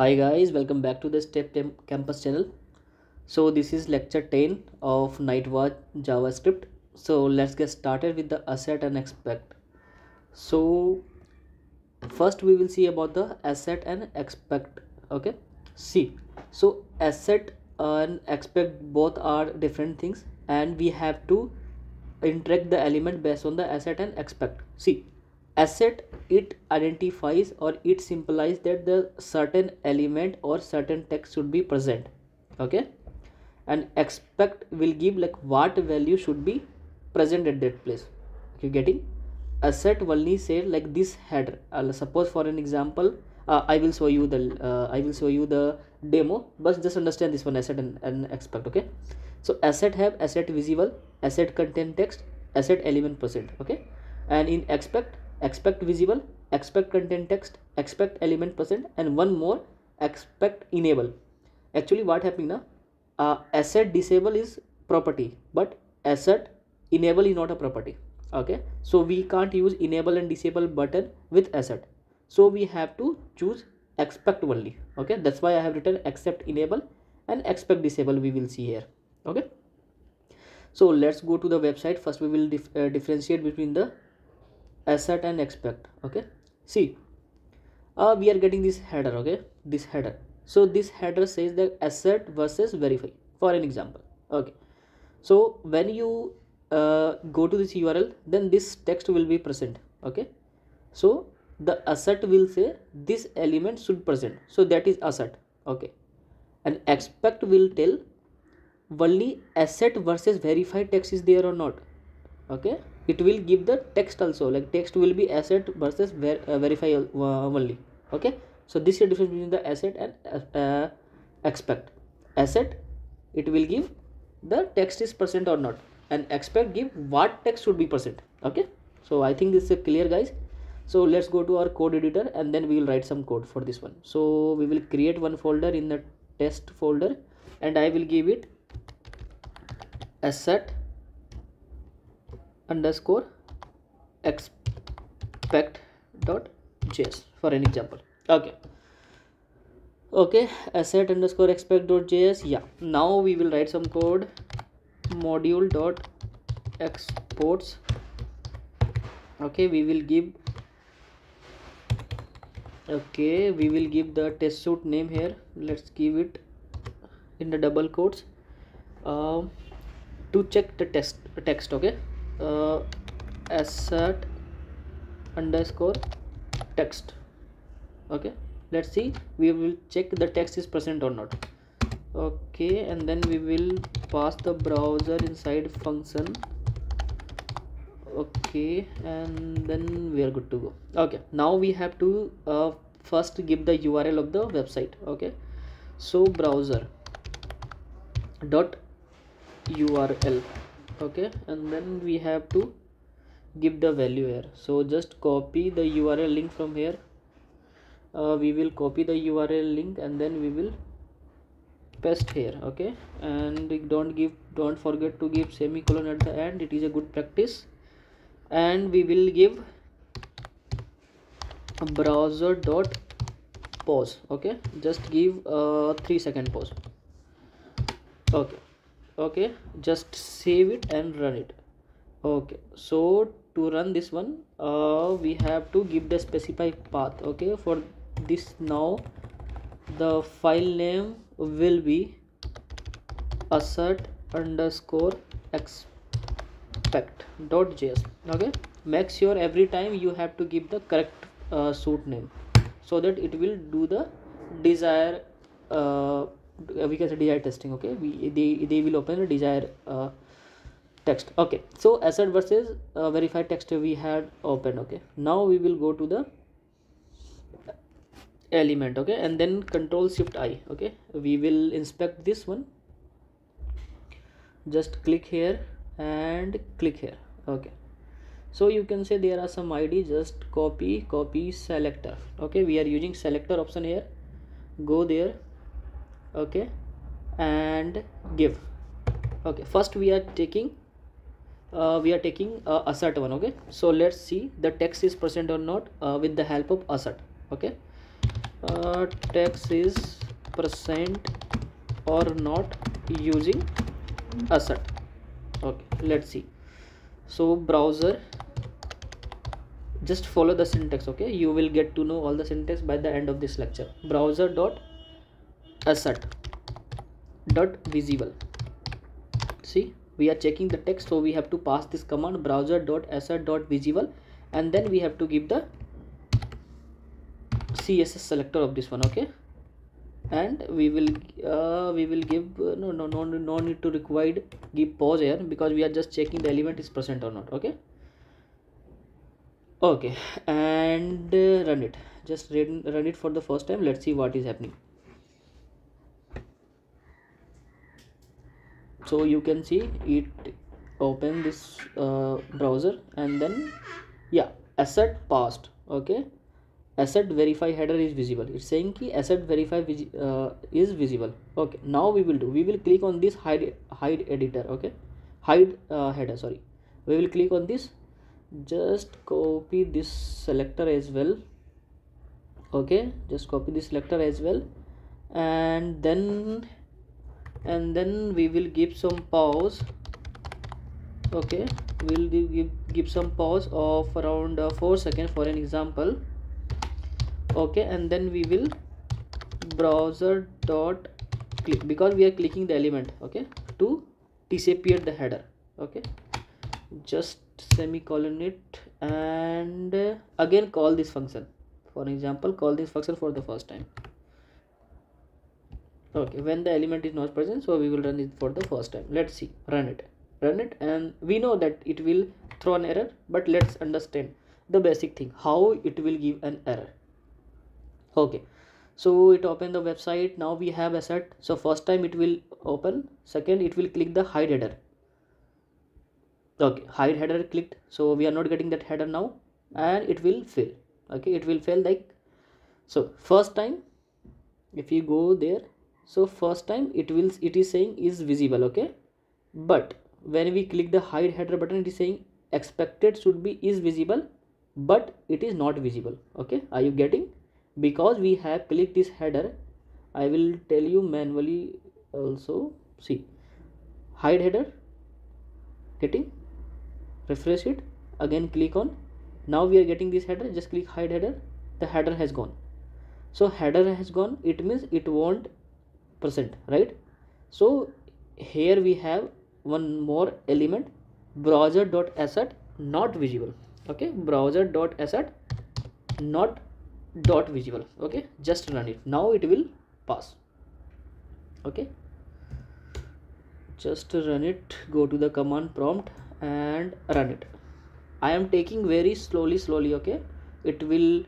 Hi guys, welcome back to the Step Campus channel. So this is lecture 10 of Nightwatch JavaScript. So let's get started with the assert and expect. So first we will see about the assert and expect. Okay. See, so assert and expect both are different things, and we have to interact the element based on the assert and expect. See, assert it identifies or it symbolize that the certain element or certain text should be present okay? And expect will give like what value should be present at that place. You getting? Assert only say like this header. Uh, suppose for an example uh, i will show you the uh, i will show you the demo but just understand this one assert and, and expect okay? So assert have assert visible assert contain text assert element present okay? And in expect expect visible expect content text expect element present and one more expect enable. Actually what happening now uh, assert disable is property but assert enable is not a property okay? So we can't use enable and disable button with assert. So we have to choose expect only okay? That's why i have written except enable and expect disable we will see here okay? So let's go to the website. First we will dif uh, differentiate between the assert and expect okay? See uh, we are getting this header okay? This header. So this header says the assert versus verify for an example okay? So when you uh, go to this url then this text will be present okay? So the assert will say this element should present. So that is assert okay? And expect will tell only assert versus verify text is there or not okay it will give the text also like text will be assert versus ver uh, verify uh, only okay? So this is the difference between the assert and uh, expect. Assert it will give the text is percent or not and expect give what text should be percent okay? So i think this is clear guys. So let's go to our code editor and then we will write some code for this one. So we will create one folder in the test folder and i will give it assert underscore expect dot js for an example. Okay. Okay assert underscore expect dot js yeah. Now we will write some code module dot exports. Okay we will give okay we will give the test suite name here. Let's give it in the double quotes. Uh, to check the text text okay uh, assert underscore text. Okay let's see. We will check the text is present or not. Okay and then we will pass the browser inside function. Okay and then we are good to go. Okay now we have to uh, first give the url of the website. Okay so browser dot url okay and then we have to give the value here. So just copy the url link from here. Uh, we will copy the url link and then we will paste here okay? And don't give don't forget to give semicolon at the end. It is a good practice. And we will give browser dot pause okay? Just give a three second pause. Okay okay just save it and run it. Okay so to run this one uh, we have to give the specified path. Okay for this now the file name will be assert underscore expect dot js okay make sure every time you have to give the correct uh, suite name so that it will do the desire uh, we can say desire testing okay? We they, they will open the desire uh, text. Okay so assert versus uh, verified text we had open okay? Now we will go to the element okay? And then control shift i okay? We will inspect this one. Just click here and click here okay? So you can say there are some id just copy copy selector okay? We are using selector option here. Go there okay. And give. Okay first we are taking uh, we are taking uh, assert one okay? So let's see the text is present or not uh, with the help of assert okay? Uh, text is present or not using assert okay? Let's see. So browser just follow the syntax okay? You will get to know all the syntax by the end of this lecture. Browser dot assert dot visible. See we are checking the text so we have to pass this command browser dot assert dot visible and then we have to give the css selector of this one okay? And we will uh, we will give uh, no no no no need to required give pause here because we are just checking the element is present or not okay? Okay and uh, run it. Just run, run it for the first time. Let's see what is happening so you can see it open this uh, browser and then yeah assert passed okay? Assert verify header is visible. It's saying ki assert verify uh, is visible. Okay now we will do. We will click on this hide hide editor okay? Hide uh, header sorry. We will click on this. Just copy this selector as well okay? Just copy this selector as well. And then and then we will give some pause. Okay we'll give give some pause of around uh, 4 seconds for an example. Okay and then we will browser dot click because we are clicking the element okay to disappear the header okay. Just semicolon it and again call this function. For example call this function for the first time okay when the element is not present so we will run it for the first time. Let's see. Run it. Run it and we know that it will throw an error but let's understand the basic thing how it will give an error. Okay so it opened the website. Now we have assert. So first time it will open. Second it will click the hide header. Okay hide header clicked. So we are not getting that header now and it will fail. Okay it will fail like so first time if you go there so first time it will it is saying is visible okay? But when we click the hide header button it is saying expected should be is visible but it is not visible okay? Are you getting? Because we have clicked this header i will tell you manually also. See hide header getting? Refresh it again click on. Now we are getting this header just click hide header the header has gone. So header has gone it means it won't present right? So here we have one more element browser dot assert not visible okay? Browser dot assert not dot visible okay? Just run it. Now it will pass okay? Just run it go to the command prompt and run it. I am taking very slowly slowly okay? It will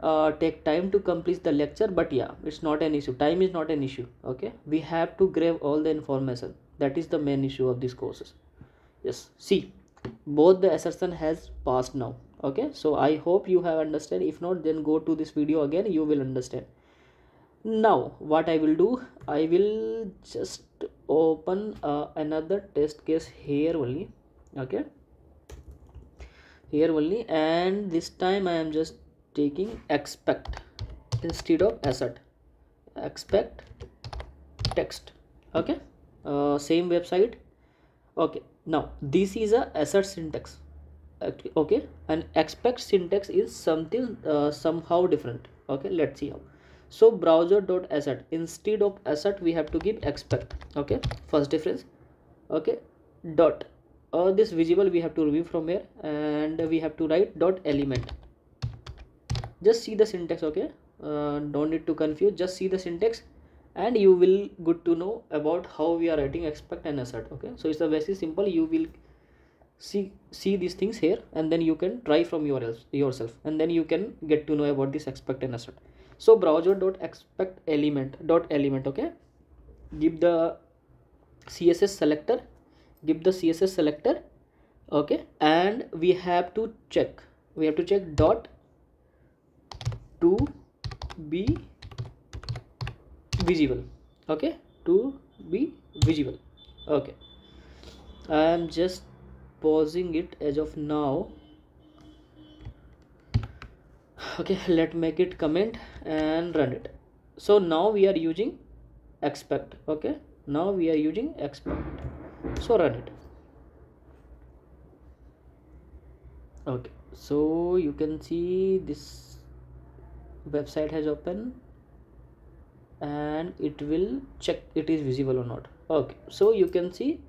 uh, take time to complete the lecture but yeah it's not an issue. Time is not an issue okay? We have to grab all the information. That is the main issue of these courses. Yes see both the assertion has passed now okay? So i hope you have understood. If not then go to this video again you will understand. Now what i will do i will just open uh, another test case here only okay? Here only and this time i am just taking expect instead of assert. Expect text. Okay? Uh, same website. Okay. Now this is a assert syntax. Okay? And expect syntax is something uh, somehow different. Okay? Let's see how. So browser dot assert. Instead of assert we have to give expect. Okay? First difference. Okay? Dot. Uh, this visible we have to remove from here. And we have to write dot element just see the syntax okay? Uh, don't need to confuse just see the syntax and you will good to know about how we are writing expect and assert okay? So it's a very simple. You will see see these things here and then you can try from your else yourself and then you can get to know about this expect and assert. So browser dot expect element dot element okay? Give the css selector give the css selector okay? And we have to check we have to check dot to be visible. Okay? To be visible. Okay. I am just pausing it as of now. Okay let make it comment and run it. So now we are using expect. Okay? Now we are using expect. So run it. Okay. So you can see this website has opened and it will check it is visible or not. Okay so you can see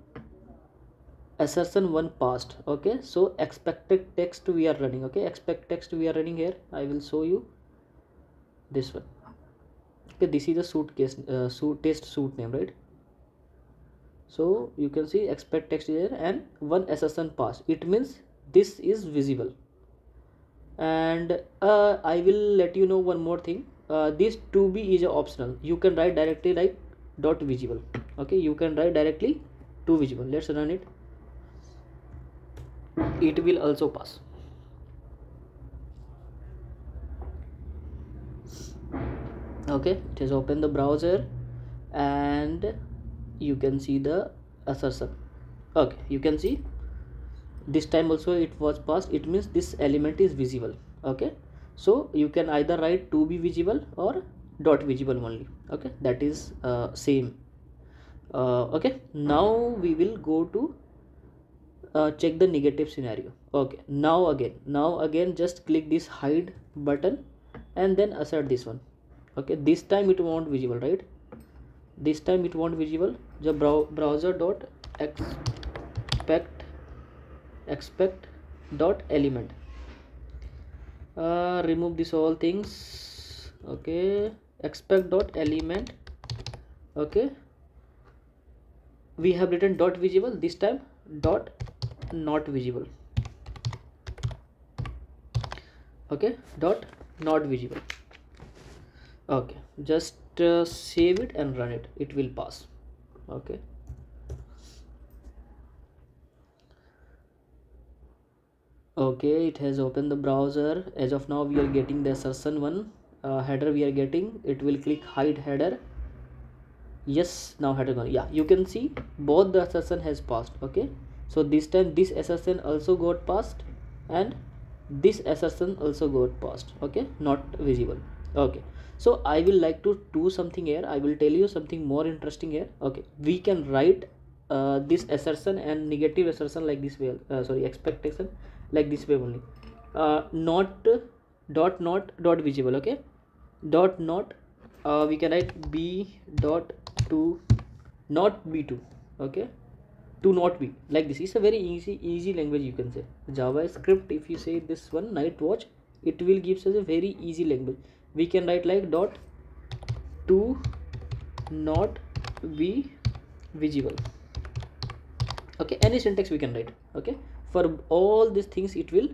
assertion one passed. Okay so expected text we are running. Okay expect text we are running here. I will show you this one. Okay this is the suitcase uh, suit test suit name right? So you can see expect text here and one assertion passed. It means this is visible and uh, i will let you know one more thing. Uh, this to be is a optional. You can write directly like dot visible. Okay you can write directly to visible. Let's run it. It will also pass. Okay it has opened the browser and you can see the assertion. Okay you can see this time also it was passed. It means this element is visible. Okay? So you can either write to be visible or dot visible only. Okay? That is uh, same. Uh, okay? Now we will go to uh, check the negative scenario. Okay? Now again. Now again just click this hide button and then assert this one. Okay? This time it won't visible right? This time it won't visible. The brow browser dot expect expect dot element. Uh, remove this all things. Okay. Expect dot element. Okay. We have written dot visible. This time dot not visible. Okay. Dot not visible. Okay. Just uh, save it and run it. It will pass. Okay okay it has opened the browser. As of now we are getting the assertion one. Uh, header we are getting. It will click hide header. Yes now header gone. Yeah you can see both the assertion has passed okay? So this time this assertion also got passed and this assertion also got passed okay? Not visible. Okay. So i will like to do something here. I will tell you something more interesting here. Okay. We can write uh, this assertion and negative assertion like this way uh, sorry expectation like this way only. Uh, not dot not dot visible okay? Dot not uh, we can write b dot to not b2 okay? To not be like this. Is a very easy easy language you can say. Javascript if you say this one Nightwatch it will gives us a very easy language. We can write like dot to not be visible. Okay any syntax we can write okay for all these things it will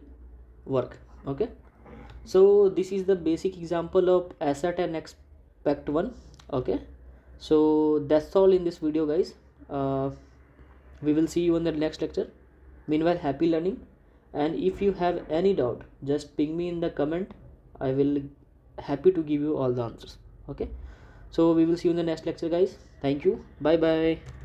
work. Okay? So this is the basic example of assert and expect one. Okay? So that's all in this video guys. Uh, we will see you in the next lecture. Meanwhile happy learning. And if you have any doubt just ping me in the comment. I will happy to give you all the answers. Okay? So we will see you in the next lecture guys. Thank you. Bye bye